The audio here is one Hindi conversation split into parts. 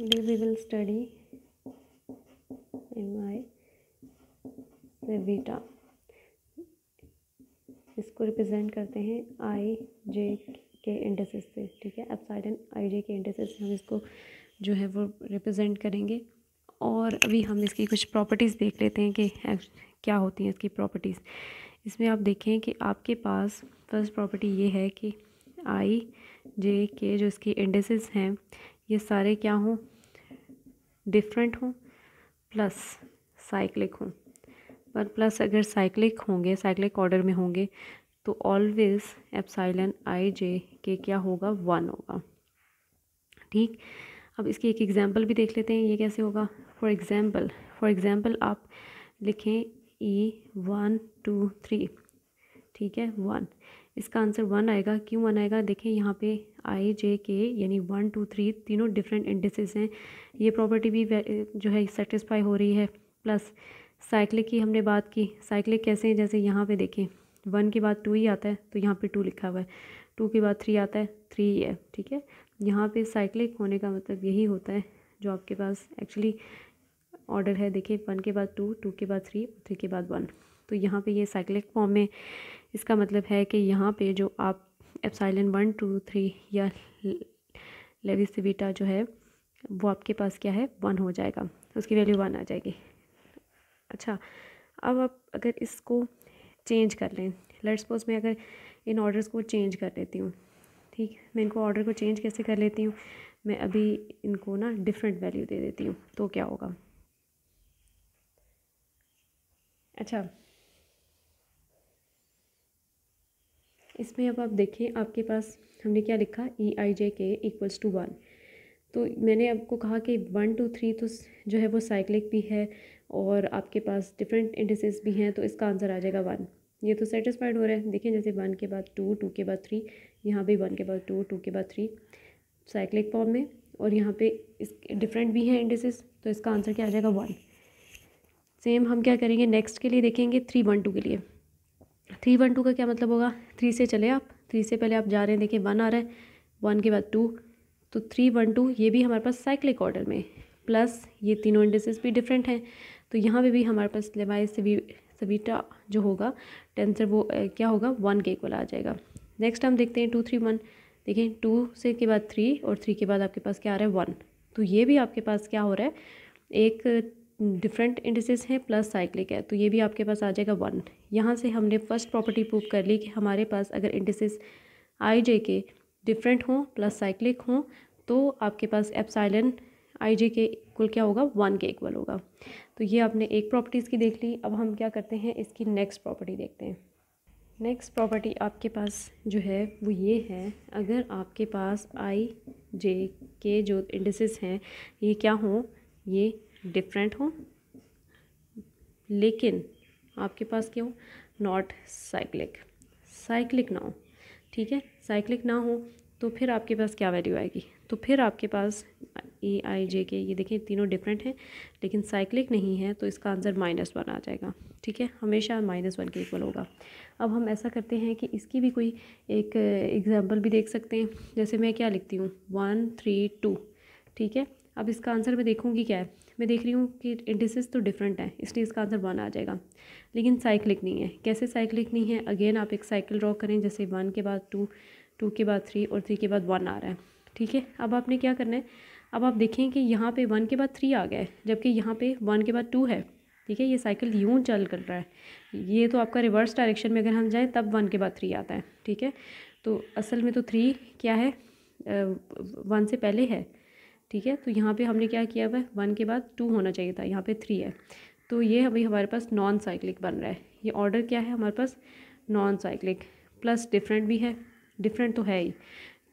today we will study mi से इसको रिप्रेजेंट करते हैं आई जे के इंडेसेस से, ठीक है? एप्साइडन आई जे के इंडेसेस से हम इसको जो है वो रिप्रेजेंट करेंगे। और अभी हम इसकी कुछ प्रॉपर्टीज़ देख लेते हैं कि क्या होती हैं इसकी प्रॉपर्टीज़ इसमें आप देखें कि आपके पास फ़र्स्ट प्रॉपर्टी ये है कि आई जे के जो इसकी इंडेसेस हैं, ये सारे क्या हों? डिफरेंट हों प्लस साइक्लिक हों। पर प्लस अगर साइक्लिक होंगे साइक्लिक ऑर्डर में होंगे तो ऑलवेज एप्साइलन आई जे के क्या होगा? वन होगा। ठीक? अब इसकी एक एग्ज़ाम्पल भी देख लेते हैं, ये कैसे होगा? फॉर एग्ज़ाम्पल फॉर एग्ज़ाम्पल आप लिखें ई वन टू थ्री ठीक है? वन इसका आंसर वन आएगा। क्यों वन आएगा? देखें, यहाँ पे आई जे के यानी वन टू थ्री तीनों डिफरेंट इंडिसेस हैं। ये प्रॉपर्टी भी जो है सेटिस्फाई हो रही है। प्लस साइक्लिक की हमने बात की। साइक्लिक कैसे हैं? जैसे यहाँ पे देखें वन के बाद टू ही आता है तो यहाँ पे टू लिखा हुआ है। टू के बाद थ्री आता है थ्री ही है, ठीक है? यहाँ पे साइक्लिक होने का मतलब यही होता है, जो आपके पास एक्चुअली ऑर्डर है। देखिए वन के बाद टू टू के बाद थ्री थ्री के बाद वन तो यहाँ पे ये साइक्लिक फॉर्म में इसका मतलब है कि यहाँ पे जो आप एप्साइलन वन टू थ्री या लेविसिविटा जो है, वो आपके पास क्या है? वन हो जाएगा। उसकी वैल्यू वन आ जाएगी। अच्छा अब आप अगर इसको चेंज कर लें। लेट्स सपोज़ मैं अगर इन ऑर्डर्स को चेंज कर लेती हूँ। ठीक, मैं इनको ऑर्डर को चेंज कैसे कर लेती हूँ? मैं अभी इनको ना डिफरेंट वैल्यू दे देती हूँ। तो क्या होगा? अच्छा इसमें अब आप देखें, आपके पास हमने क्या लिखा? ई आई जे के इक्वल्स टू वन तो मैंने आपको कहा कि वन टू थ्री तो जो है वो साइक्लिक भी है और आपके पास डिफरेंट इंडिसेस भी हैं तो इसका आंसर आ जाएगा वन ये तो सेटिस्फाइड हो रहा है। देखें, जैसे वन के बाद टू टू के बाद थ्री यहाँ भी वन के बाद टू टू के बाद थ्री साइक्लिक फॉर्म में और यहाँ पे इस डिफरेंट भी हैं इंडिसेस तो इसका आंसर क्या आ जाएगा? वन सेम हम क्या करेंगे? नेक्स्ट के लिए देखेंगे थ्री वन टू के लिए. थ्री वन टू का क्या मतलब होगा? थ्री से चले आप। थ्री से पहले आप जा रहे हैं, देखिए, वन आ रहा है। वन के बाद टू। तो थ्री वन टू, ये भी हमारे पास साइक्लिक ऑर्डर में प्लस ये तीनों इंडेसेस भी डिफरेंट हैं। तो यहाँ पे भी हमारे पास लेवाई सवी सवीटा जो होगा टेंसर वो क्या होगा? वन के इक्वल आ जाएगा। नेक्स्ट हम देखते हैं टू थ्री वन। देखिए, टू से के बाद थ्री और थ्री के बाद आपके पास क्या आ रहा है? वन। तो ये भी आपके पास क्या हो रहा है? एक डिफरेंट इंडिसेस हैं प्लस साइक्लिक है तो ये भी आपके पास आ जाएगा वन यहाँ से हमने फ़र्स्ट प्रॉपर्टी प्रूव कर ली कि हमारे पास अगर इंडिसेस आई जे के डिफरेंट हों प्लस साइक्लिक हों तो आपके पास एप्साइलन आई जे के इक्वल क्या होगा? वन के इक्वल होगा। तो ये आपने एक प्रॉपर्टीज़ की देख ली। अब हम क्या करते हैं? इसकी नेक्स्ट प्रॉपर्टी देखते हैं। नेक्स्ट प्रॉपर्टी आपके पास जो है, वो ये है, अगर आपके पास आई जे के जो इंडिसेस हैं, ये क्या हों? ये डिफरेंट हो, लेकिन आपके पास क्यों नॉट साइक्लिक साइक्लिक ना हो, ठीक है? साइक्लिक ना हो तो फिर आपके पास क्या वैल्यू आएगी? तो फिर आपके पास ए आई जे के ये देखिए, तीनों डिफरेंट हैं, लेकिन साइक्लिक नहीं है तो इसका आंसर माइनस वन आ जाएगा, ठीक है? हमेशा माइनस वन के इक्वल होगा। अब हम ऐसा करते हैं कि इसकी भी कोई एक एग्जांपल भी देख सकते हैं। जैसे मैं क्या लिखती हूँ? वन थ्री टू ठीक है? अब इसका आंसर मैं देखूँगी क्या है? मैं देख रही हूँ कि इंडिसेस तो डिफरेंट है, इसलिए इसका आंसर वन आ जाएगा। लेकिन साइक्लिक नहीं है। कैसे साइक्लिक नहीं है? अगेन आप एक साइकिल ड्रॉ करें, जैसे वन के बाद टू टू के बाद थ्री और थ्री के बाद वन आ रहा है। ठीक है? अब आपने क्या करना है? अब आप देखें कि यहाँ पे वन के बाद थ्री आ गया है, जबकि यहाँ पे वन के बाद टू है। ठीक है? ये साइकिल यूँ चल कर रहा है। ये तो आपका रिवर्स डायरेक्शन में अगर हम जाएँ, तब वन के बाद थ्री आता है। ठीक है? तो असल में तो थ्री क्या है? वन से पहले है। ठीक है? तो यहाँ पे हमने क्या किया हुआ है? वन के बाद टू होना चाहिए था, यहाँ पे थ्री है। तो ये अभी हमारे पास नॉन साइक्लिक बन रहा है। ये ऑर्डर क्या है हमारे पास? नॉन साइक्लिक प्लस डिफरेंट भी है। डिफरेंट तो है ही,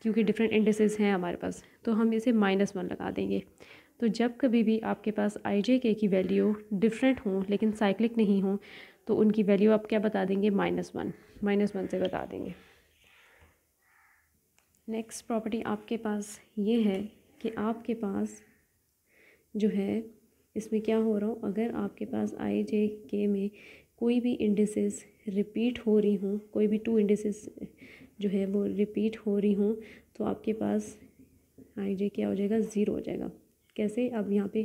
क्योंकि डिफरेंट इंडिसेस हैं हमारे पास। तो हम इसे माइनस वन लगा देंगे। तो जब कभी भी आपके पास आई जे के की वैल्यू डिफरेंट हों, लेकिन साइक्लिक नहीं हो तो उनकी वैल्यू आप क्या बता देंगे? माइनस वन माइनस वन से बता देंगे। नेक्स्ट प्रॉपर्टी आपके पास ये है। कि आपके पास जो है, इसमें क्या हो रहा हो? अगर आपके पास आई जे के में कोई भी इंडिसेस रिपीट हो रही हूँ, कोई भी टू इंडिसेस जो है वो रिपीट हो रही हूँ तो आपके पास आई जे क्या हो जाएगा? ज़ीरो हो जाएगा। कैसे? अब यहाँ पे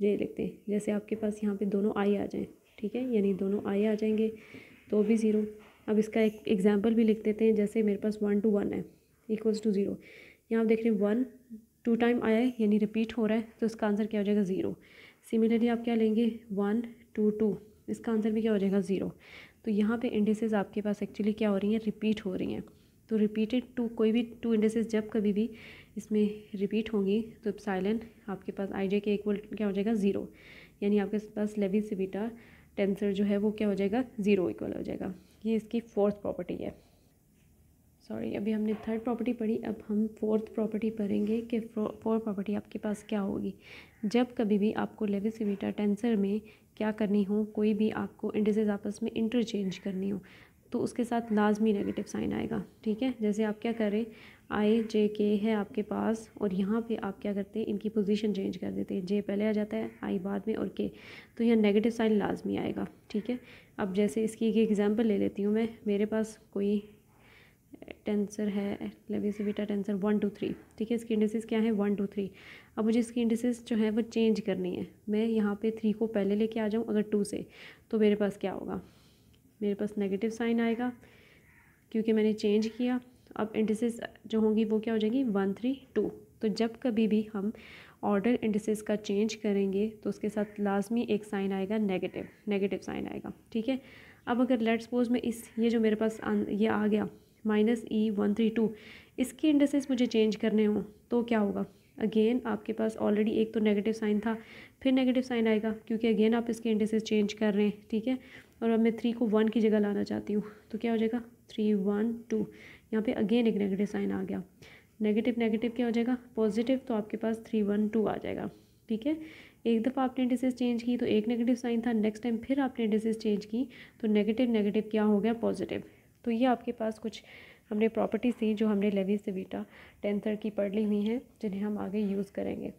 जे लिखते हैं। जैसे आपके पास यहाँ पे दोनों आई आ जाएँ, ठीक है? यानी दोनों आई आ जाएँगे तो भी ज़ीरो अब इसका एक एग्ज़ाम्पल भी लिख देते हैं। जैसे मेरे पास वन टू वन है इक्वल्स टू ज़ीरो यहाँ आप देख रहे हैं वन टू टाइम आया है, यानी रिपीट हो रहा है तो इसका आंसर क्या हो जाएगा ज़ीरो। सिमिलरली आप क्या लेंगे? वन, टू टू, इसका आंसर भी क्या हो जाएगा? ज़ीरो। तो यहाँ पे इंडिसेस आपके पास एक्चुअली क्या हो रही हैं? रिपीट हो रही हैं। तो रिपीटेड टू, कोई भी टू इंडिसेस जब कभी भी इसमें रिपीट होंगी तो साइलेंट आपके पास आई जे के इक्वल क्या हो जाएगा? ज़ीरो। यानी आपके पास लेवी से बीटा टेंसर जो है, वो क्या हो जाएगा? ज़ीरो इक्वल हो जाएगा। ये इसकी फोर्थ प्रॉपर्टी है। सॉरी अभी हमने थर्ड प्रॉपर्टी पढ़ी, अब हम फोर्थ प्रॉपर्टी पढ़ेंगे कि फोर्थ प्रॉपर्टी आपके पास क्या होगी। जब कभी भी आपको लेविसिविटा टेंसर में क्या करनी हो, कोई भी आपको इंडिसेस आपस में इंटरचेंज करनी हो तो उसके साथ लाजमी नेगेटिव साइन आएगा, ठीक है? जैसे आप क्या करें आई जे के है आपके पास और यहाँ पे आप क्या करते हैं, इनकी पोजीशन चेंज कर देते हैं। जे पहले आ जाता है आई बाद में और के तो यहाँ नेगेटिव साइन लाजमी आएगा, ठीक है? अब जैसे इसकी एक एग्जांपल ले लेती हूँ मैं, मेरे पास कोई टेंसर है Levi Civita tensor one two three. ठीक है इसकी इंडिसेस क्या है? One two three. अब मुझे इसकी इंडिसेस जो है वो चेंज करनी है। मैं यहाँ पे थ्री को पहले लेके आ जाऊँ अगर टू से तो मेरे पास क्या होगा? मेरे पास नेगेटिव साइन आएगा क्योंकि मैंने चेंज किया। अब इंडिसेस जो होंगी वो क्या हो जाएगी? One three two. तो जब कभी भी हम ऑर्डर इंडिसेस का चेंज करेंगे तो उसके साथ लाजमी एक साइन आएगा नेगेटिव नेगेटिव साइन आएगा। ठीक है? अब अगर लेट सपोज़ में इस ये जो मेरे पास आ, ये आ गया minus E one three two. इसके इंडसेस मुझे चेंज करने हों तो क्या होगा? अगेन आपके पास ऑलरेडी एक तो नेगेटिव साइन था, फिर नेगेटिव साइन आएगा, क्योंकि अगेन आप इसके इंडसेस चेंज कर रहे हैं, ठीक है? और अब मैं थ्री को वन की जगह लाना चाहती हूँ तो क्या हो जाएगा? थ्री वन टू यहाँ पे अगेन एक नेगेटिव साइन आ गया। नेगेटिव नेगेटिव क्या हो जाएगा? पॉजिटिव तो आपके पास थ्री वन टू आ जाएगा, ठीक है? एक दफ़ा आपने इंडिसेस चेंज की तो एक नेगेटिव साइन था नेक्स्ट टाइम फिर आपने इंडिसेस चेंज की तो नेगेटिव नेगेटिव क्या हो गया? पॉजिटिव तो ये आपके पास कुछ हमने प्रॉपर्टीज़ थी जो हमने लेवी से बीटा टेंथर की पढ़ ली हुई हैं, जिन्हें हम आगे यूज़ करेंगे।